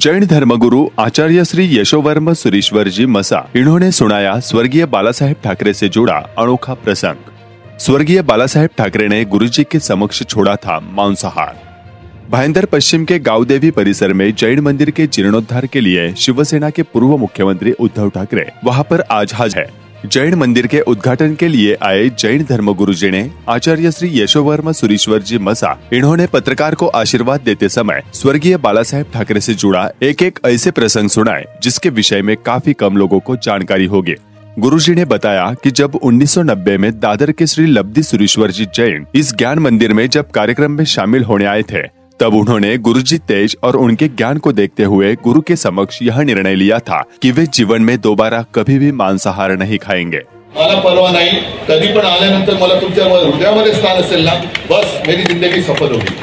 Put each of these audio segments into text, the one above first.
जैन धर्मगुरु आचार्य श्री यशोवर्म सुरेश्वर जी मसा इन्होंने सुनाया स्वर्गीय बाला साहेब ठाकरे से जुड़ा अनोखा प्रसंग। स्वर्गीय बाला साहेब ठाकरे ने गुरु जी के समक्ष छोड़ा था मांसाहार। भाईंदर पश्चिम के गांवदेवी परिसर में जैन मंदिर के जीर्णोद्धार के लिए शिवसेना के पूर्व मुख्यमंत्री उद्धव ठाकरे वहाँ पर आज हाज है। जैन मंदिर के उद्घाटन के लिए आए जैन धर्मगुरु जी ने आचार्य श्री यशोवर्मा सुरेश्वर जी मसा, इन्होंने पत्रकार को आशीर्वाद देते समय स्वर्गीय बाला साहेब ठाकरे से जुड़ा एक एक ऐसे प्रसंग सुनाए, जिसके विषय में काफ़ी कम लोगों को जानकारी होगी। गुरुजी ने बताया कि जब 1990 में दादर के श्री लब्धि सुरेश्वर जी जैन इस ज्ञान मंदिर में जब कार्यक्रम में शामिल होने आए थे तब उन्होंने गुरुजी तेज और उनके ज्ञान को देखते हुए गुरु के समक्ष यह निर्णय लिया था कि वे जीवन में दोबारा कभी भी मांसाहार नहीं खाएँगे। मला परवा नाही, कधी पण आल्यानंतर मला तुमच्या हृदयामध्ये स्थान असेल ना, बस, मेरी ज़िंदगी सफल होगी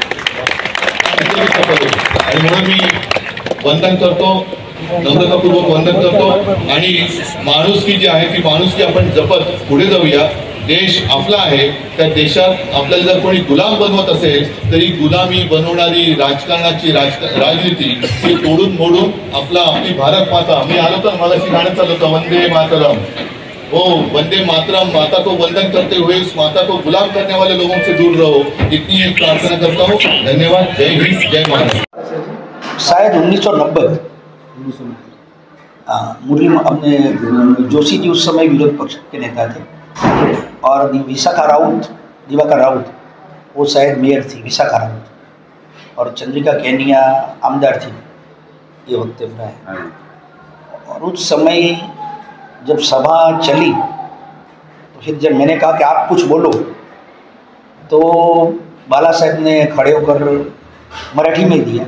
ज़िंदगी सफल होगी आणि म्हणून मी वंदन करतो, नम्रतापूर्वक वंदन करतो. आणि माणुसकी जी आहे, ती माणुसकी आपण जपत पुढे जाऊया. देश आपला आहे त्या देशात आपल्याला जर कोणी गुलाम बनवत असेल तरी गुलामी बनवणारी राजकारणाची राज राजनीती ती तोडून मोडून आपला आपली भारत माता मी आलो तर मला गाणं चालू होतं वंदे मातरम. ओ वंदे मातरम माता को वंदन करते हुए उस माता को गुलाम करने वाले लोगों से दूर रहो। इतनी एक प्रार्थना करता हूँ। धन्यवाद। जय हिंद जय महाराष्ट्र शायद उन्नीस सौ नब्बे। हाँ मुरली अपने जोशी जी उस समय विरोध पक्ष के नेता थे। और विशाखा राउत दिवाकर राउत वो शायद मेयर थी विशाखा राउत। और चंद्रिका केनिया आमदार थी ये वक्त है। और उस समय जब सभा चली तो फिर जब मैंने कहा कि आप कुछ बोलो तो बाला साहब ने खड़े होकर मराठी में दिया।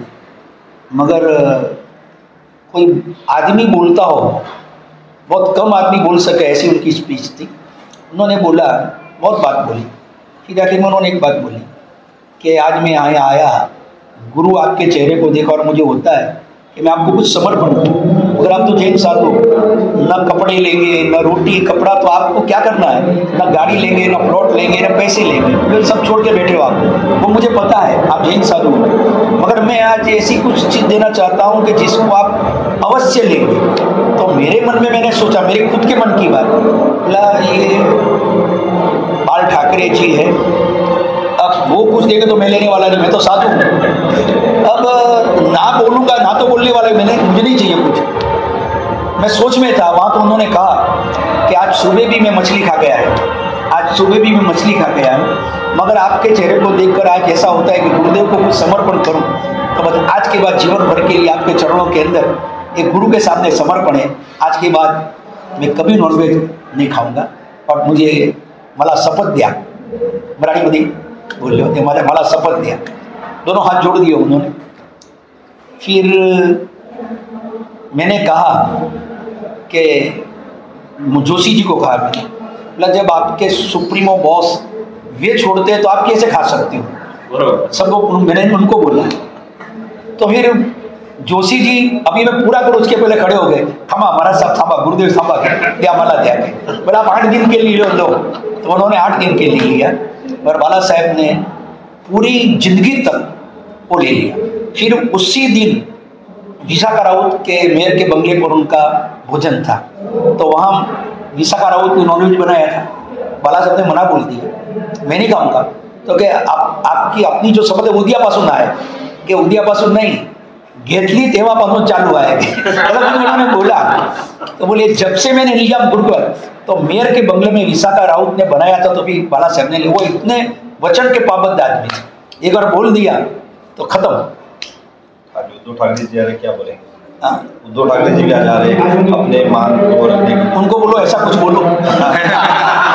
मगर कोई आदमी बोलता हो बहुत कम आदमी बोल सके ऐसी उनकी स्पीच थी। उन्होंने बोला, बहुत बात बोली। फिर आखिर में उन्होंने एक बात बोली कि आज मैं आया आया, गुरु आपके चेहरे को देखा और मुझे होता है कि मैं आपको कुछ समर्पण करूँ अगर आप तो जैन साधु, न कपड़े लेंगे, न रोटी, कपड़ा तो आपको क्या करना है? न गाड़ी लेंगे, न प्लॉट लेंगे, न पैसे लेंगे। फिर सब छोड़ के बैठे हो आप। वो मुझे पता है, आप जैन साधु मगर मैं आज ऐसी कुछ चीज़ देना चाहता हूँ कि जिसको आप अवश्य लेंगे। तो मेरे मन में मैंने सोचा, मेरे खुद के मन की बात। ये बाल ठाकरे जी है। अब वो कुछ देगा तो मैं लेने वाला नहीं, मैं तो साधु अब, ना बोलूँगा, ना तो बोलने वाला मैंने, मुझे नहीं चाहिए कुछ। मैं सोच में था, वहाँ तो उन्होंने कहा कि आज सुबह भी मैं मछली खा गया है। आज सुबह भी मैं मछली खा गया हूँ। मगर आपके चेहरे को देखकर आज ऐसा होता है कि गुरुदेव को कुछ समर्पण करूँ। तो बस आज के बाद जीवन भर के लिए आपके चरणों के अंदर एक गुरु के सामने समर्पण है। आज के बाद मैं कभी नॉनवेज नहीं खाऊँगा और मुझे मला शपथ दिया। मराठीमध्ये बोलले होते मला मला शपथ दिया. दोनों हाथ जोड़ दिए उन्होंने। फिर मैंने कहा कि जोशी जी को कहा मैंने बोला जब आपके सुप्रीमो बॉस वे छोड़ते हैं तो आप कैसे खा सकते हो? सबको मैंने उनको बोला। तो फिर जोशी जी, अभी मैं पूरा करूँ, उसके पहले खड़े हो गए। थामा महाराज साहब थामा गुरुदेव थामा दिया मला दिया बोले, आप आठ दिन के लिए लो तो उन्होंने आठ दिन के लिए लिया। और बाला साहेब ने पूरी ज़िंदगी तक वो ले लिया। फिर उसी दिन विशाखा राउत के मेयर के बंगले पर उनका भोजन था। तो वहाँ विशाखा राउत ने नॉनवेज बनाया था। बाला साहब ने मना बोल दिया। मैं नहीं खाऊँगा। तो क्या आप, आपकी अपनी जो शपथ है उदिया आहे की उद्यापासून नाही? घेतली तेव्हापासून चालू आहे. उन्होंने बोला. तो बोले जब से मैंने लिया गुरुकुल तो मेयर के बंगले में विशाखा राउत ने बनाया था तो भी बाला साहब ने वो इतने वचन के पाबंद आदमी थे। एक बार बोल दिया तो खत्म। उद्धव ठाकरे जी क्या बोलेंगे? उद्धव ठाकरे जी क्या जा रहे हैं? अपने मान को रखने उनको बोलो ऐसा कुछ बोलो।